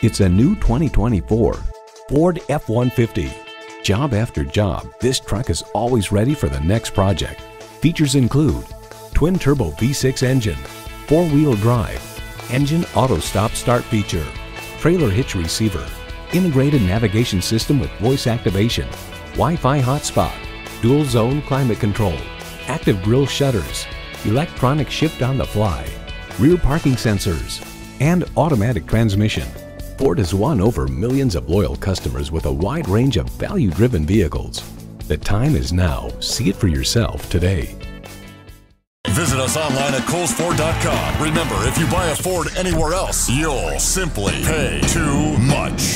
It's a new 2024 Ford F-150. Job after job, this truck is always ready for the next project. Features include twin-turbo V6 engine, four-wheel drive, engine auto stop start feature, trailer hitch receiver, integrated navigation system with voice activation, Wi-Fi hotspot, dual zone climate control, active grille shutters, electronic shift on the fly, rear parking sensors, and automatic transmission. Ford has won over millions of loyal customers with a wide range of value-driven vehicles. The time is now. See it for yourself today. Visit us online at cowlesford.com. Remember, if you buy a Ford anywhere else, you'll simply pay too much.